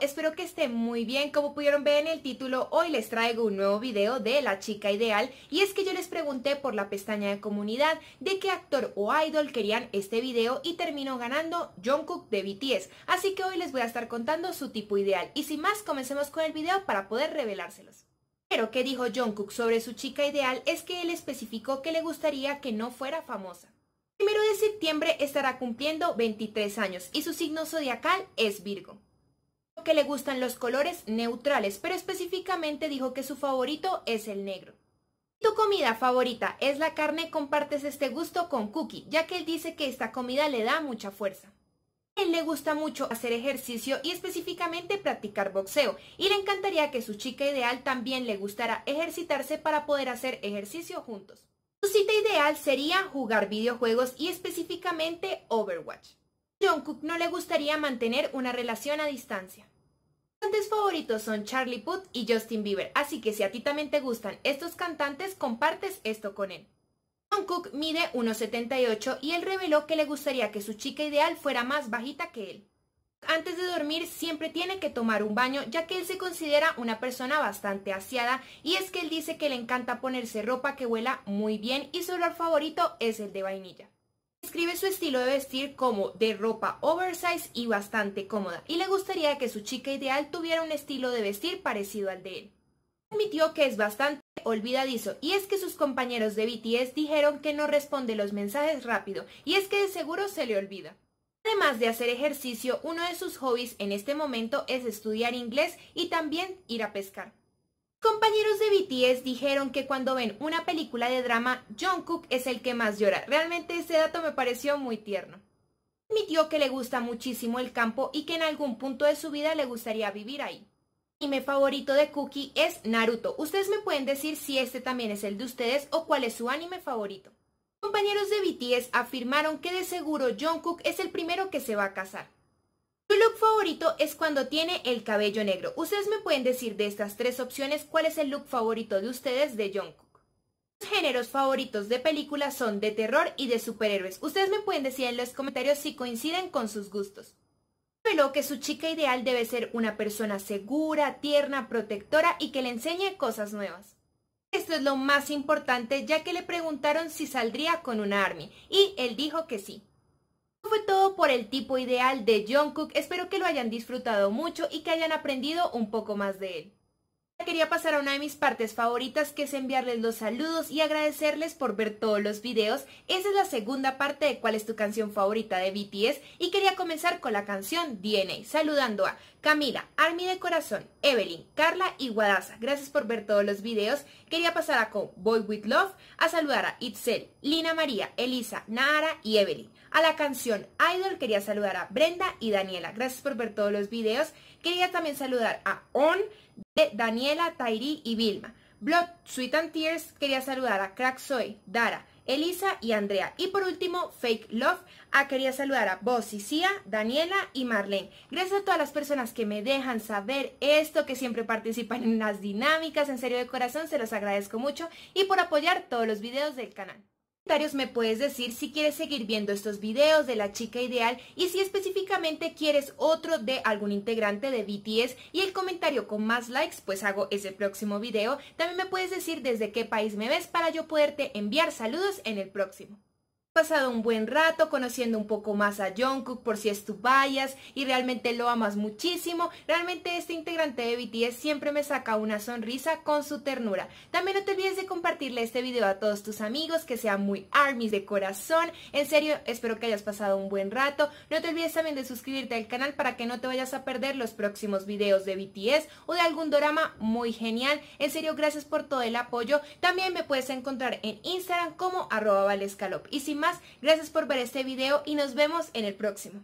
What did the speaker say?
espero que estén muy bien. Como pudieron ver en el título, hoy les traigo un nuevo video de La Chica Ideal y es que yo les pregunté por la pestaña de comunidad de qué actor o idol querían este video y terminó ganando Jungkook de BTS. Así que hoy les voy a estar contando su tipo ideal y sin más, comencemos con el video para poder revelárselos. Pero que dijo Jungkook sobre su chica ideal es que él especificó que le gustaría que no fuera famosa. Primero de septiembre estará cumpliendo 23 años y su signo zodiacal es Virgo. Que le gustan los colores neutrales, pero específicamente dijo que su favorito es el negro. tu comida favorita es la carne, compartes este gusto con Cookie, ya que él dice que esta comida le da mucha fuerza. Él le gusta mucho hacer ejercicio y específicamente practicar boxeo, y le encantaría que su chica ideal también le gustara ejercitarse para poder hacer ejercicio juntos. Su cita ideal sería jugar videojuegos y específicamente Overwatch. Jungkook no le gustaría mantener una relación a distancia. Sus cantantes favoritos son Charlie Puth y Justin Bieber, así que si a ti también te gustan estos cantantes, compartes esto con él. Jungkook mide 1,78 y él reveló que le gustaría que su chica ideal fuera más bajita que él. Antes de dormir siempre tiene que tomar un baño ya que él se considera una persona bastante aseada y es que él dice que le encanta ponerse ropa que huela muy bien y su olor favorito es el de vainilla. Describe su estilo de vestir como de ropa oversize y bastante cómoda y le gustaría que su chica ideal tuviera un estilo de vestir parecido al de él. Admitió que es bastante olvidadizo y es que sus compañeros de BTS dijeron que no responde los mensajes rápido y es que de seguro se le olvida. Además de hacer ejercicio, uno de sus hobbies en este momento es estudiar inglés y también ir a pescar. Compañeros de BTS dijeron que cuando ven una película de drama, Jungkook es el que más llora. Realmente ese dato me pareció muy tierno. Admitió que le gusta muchísimo el campo y que en algún punto de su vida le gustaría vivir ahí. Mi favorito de Cookie es Naruto. Ustedes me pueden decir si este también es el de ustedes o cuál es su anime favorito. Compañeros de BTS afirmaron que de seguro Jungkook es el primero que se va a casar. Look favorito es cuando tiene el cabello negro. Ustedes me pueden decir de estas tres opciones cuál es el look favorito de ustedes de Jungkook. Sus géneros favoritos de películas son de terror y de superhéroes. Ustedes me pueden decir en los comentarios si coinciden con sus gustos. Pero que su chica ideal debe ser una persona segura, tierna, protectora y que le enseñe cosas nuevas. Esto es lo más importante ya que le preguntaron si saldría con una ARMY y él dijo que sí. Fue todo por el tipo ideal de Jungkook, espero que lo hayan disfrutado mucho y que hayan aprendido un poco más de él. Quería pasar a una de mis partes favoritas que es enviarles los saludos y agradecerles por ver todos los videos. Esa es la segunda parte de cuál es tu canción favorita de BTS y quería comenzar con la canción DNA, saludando a Camila, Army de Corazón, Evelyn, Carla y Guadasa. Gracias por ver todos los videos. Quería pasar a con Boy With Love, a saludar a Itzel, Lina María, Elisa, Nara y Evelyn. A la canción Idol quería saludar a Brenda y Daniela. Gracias por ver todos los videos. Quería también saludar a On, de Daniela, Tairi y Vilma. Blood, Sweet and Tears quería saludar a Crack Soy, Dara, Elisa y Andrea. Y por último, Fake Love, a quería saludar a Bossy, Cia, Daniela y Marlene. Gracias a todas las personas que me dejan saber esto, que siempre participan en las dinámicas, en serio de corazón, se los agradezco mucho y por apoyar todos los videos del canal comentarios me puedes decir si quieres seguir viendo estos videos de la chica ideal y si específicamente quieres otro de algún integrante de BTS y el comentario con más likes pues hago ese próximo video. También me puedes decir desde qué país me ves para yo poderte enviar saludos en el próximo pasado un buen rato conociendo un poco más a Jungkook por si es tu bias y realmente lo amas muchísimo. Realmente este integrante de BTS siempre me saca una sonrisa con su ternura. También no te olvides de compartirle este video a todos tus amigos que sean muy armies de corazón. En serio, espero que hayas pasado un buen rato. No te olvides también de suscribirte al canal para que no te vayas a perder los próximos videos de BTS o de algún drama muy genial. En serio, gracias por todo el apoyo. También me puedes encontrar en Instagram como arroba valescalop. Y sin gracias por ver este video y nos vemos en el próximo.